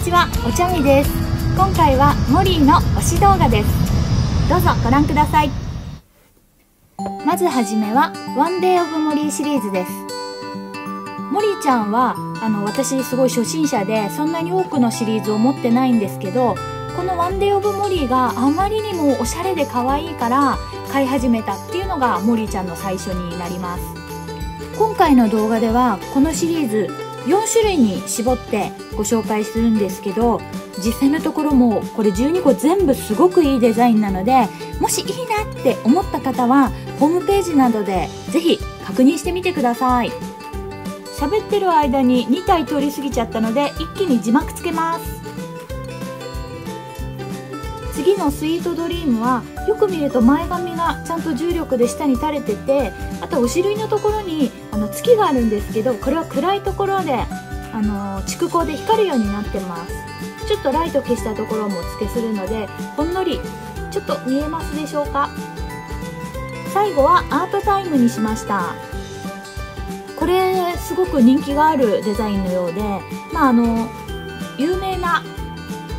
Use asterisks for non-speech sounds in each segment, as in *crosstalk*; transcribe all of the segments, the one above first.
にちはおちゃみです。今回はモリーの推し動画です。どうぞご覧ください。まずはじめは One Day of Molly シリーズです。モリーちゃんはあの私すごい初心者でそんなに多くのシリーズを持ってないんですけどこの One Day of Molly があまりにもおしゃれで可愛いから買い始めたっていうのがモリーちゃんの最初になります。今回の動画ではこのシリーズ4種類に絞ってご紹介するんですけど実際のところもこれ12個全部すごくいいデザインなのでもしいいなって思った方はホームページなどでぜひ確認してみてください。喋ってる間に2体通り過ぎちゃったので一気に字幕つけます。次のスイートドリームはよく見ると前髪がちゃんと重力で下に垂れててあとお尻のところに月があるんですけどこれは暗いところであの蓄光で光るようになってます。ちょっとライト消したところも付けするのでほんのりちょっと見えますでしょうか？最後はアートタイムにしました。これすごく人気があるデザインのようでまああの有名な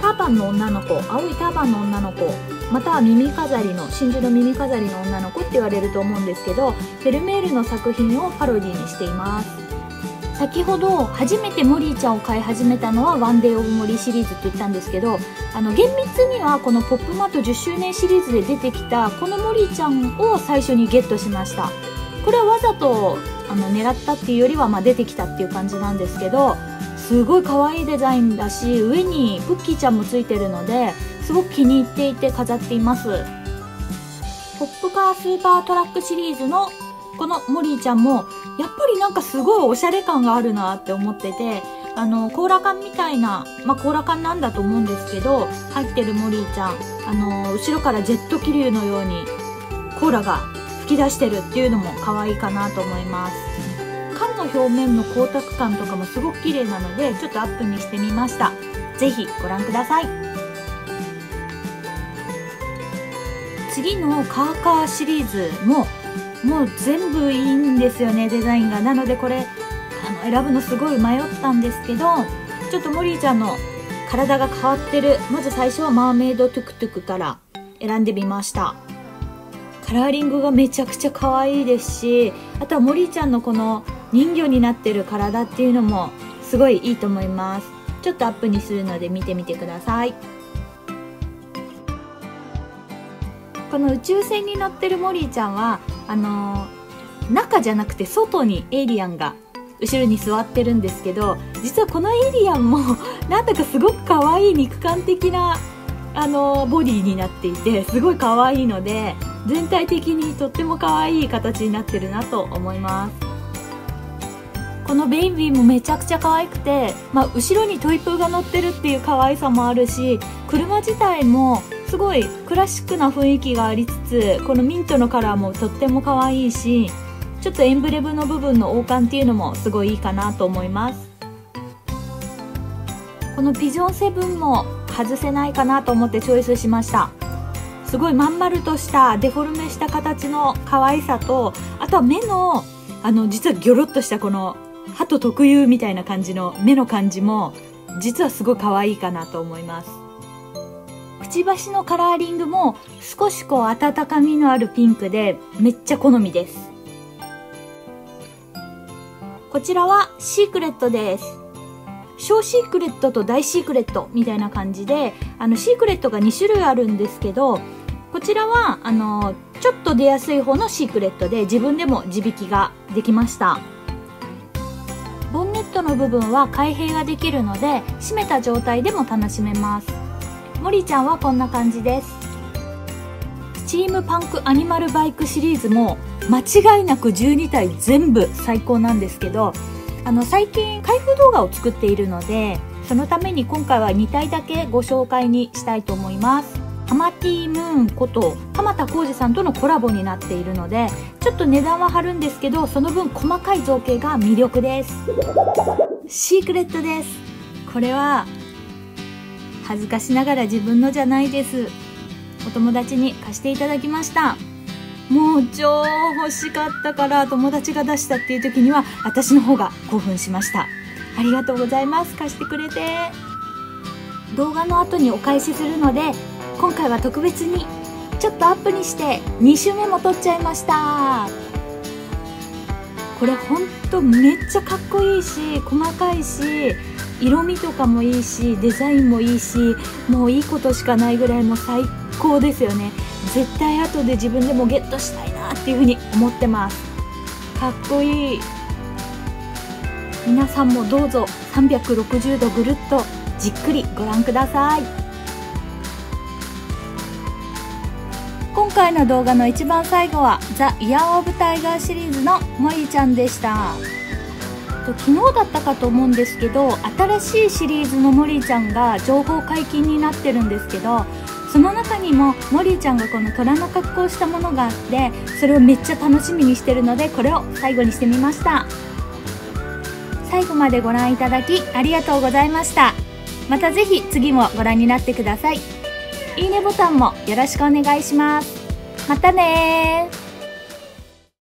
ターバンの女の子青いターバンの女の子または耳飾りの真珠の耳飾りの女の子って言われると思うんですけどフェルメールの作品をパロディにしています。先ほど初めてモリーちゃんを買い始めたのは One Day of Molly シリーズって言ったんですけどあの厳密にはこのポップマート10周年シリーズで出てきたこのモリーちゃんを最初にゲットしました。これはわざとあの狙ったっていうよりはまあ出てきたっていう感じなんですけどすごい可愛いデザインだし上にクッキーちゃんもついてるのですごく気に入っていて飾っています。ポップカースーパートラックシリーズのこのモリーちゃんもやっぱりなんかすごいおしゃれ感があるなって思っててあの甲羅缶みたいなまあ甲羅缶なんだと思うんですけど入ってるモリーちゃん。あの後ろからジェット気流のようにコーラが吹き出してるっていうのも可愛いかなと思います。の表面の光沢感とかもすごく綺麗なのでちょっとアップにしてみました。是非ご覧ください。次のカーカーシリーズももう全部いいんですよねデザインが。なのでこれあの選ぶのすごい迷ったんですけどちょっとモリーちゃんの体が変わってる。まず最初はマーメイドトゥクトゥクから選んでみました。カラーリングがめちゃくちゃ可愛いですしあとはモリーちゃんのこの人魚になってる体っていうのもすごいいいと思います。ちょっとアップにするので見てみてください。この宇宙船に乗ってるモリーちゃんはあのー、中じゃなくて外にエイリアンが後ろに座ってるんですけど実はこのエイリアンも *laughs* なんだかすごく可愛い肉感的なあのー、ボディになっていてすごい可愛いので全体的にとっても可愛い形になってるなと思います。このベイビーもめちゃくちゃ可愛くて、まあ、後ろにトイプーが乗ってるっていう可愛さもあるし車自体もすごいクラシックな雰囲気がありつつこのミントのカラーもとっても可愛いしちょっとエンブレムの部分の王冠っていうのもすごいいいかなと思います。このピジョンセブンも外せないかなと思ってチョイスしました。すごいまん丸としたデフォルメした形の可愛さとあとは目のあの実はギョロッとしたこの鳩特有みたいな感じの目の感じも実はすごい可愛いかなと思います。くちばしのカラーリングも少しこう温かみのあるピンクでめっちゃ好みです。こちらはシークレットです。小シークレットと大シークレットみたいな感じであのシークレットが2種類あるんですけどこちらはあのちょっと出やすい方のシークレットで自分でも自引きができました。トの部分は開閉ができるので閉めた状態でも楽しめます。モリちゃんはこんな感じです。スチームパンクアニマルバイクシリーズも間違いなく12体全部最高なんですけどあの最近開封動画を作っているのでそのために今回は2体だけご紹介にしたいと思います。ハマティームーンこと鎌田浩二さんとのコラボになっているのでちょっと値段は張るんですけどその分細かい造形が魅力です。シークレットです。これは恥ずかしながら自分のじゃないです。お友達に貸していただきました。もう超欲しかったから友達が出したっていう時には私の方が興奮しました。ありがとうございます。貸してくれて。動画の後にお返しするので今回は特別にちょっとアップにして2週目も撮っちゃいました。これほんとめっちゃかっこいいし細かいし色味とかもいいしデザインもいいしもういいことしかないぐらいもう最高ですよね。絶対後で自分でもゲットしたいなっていうふうに思ってます。かっこいい。皆さんもどうぞ360度ぐるっとじっくりご覧ください。回の動画の一番最後は「ザ・イヤー・オブ・タイガー」シリーズのモリちゃんでした。昨日だったかと思うんですけど新しいシリーズのモリちゃんが情報解禁になってるんですけどその中にもモリーちゃんがこの虎の格好をしたものがあってそれをめっちゃ楽しみにしてるのでこれを最後にしてみました。最後までご覧いただきありがとうございました。また是非次もご覧になってください。いいねボタンもよろしくお願いします。またね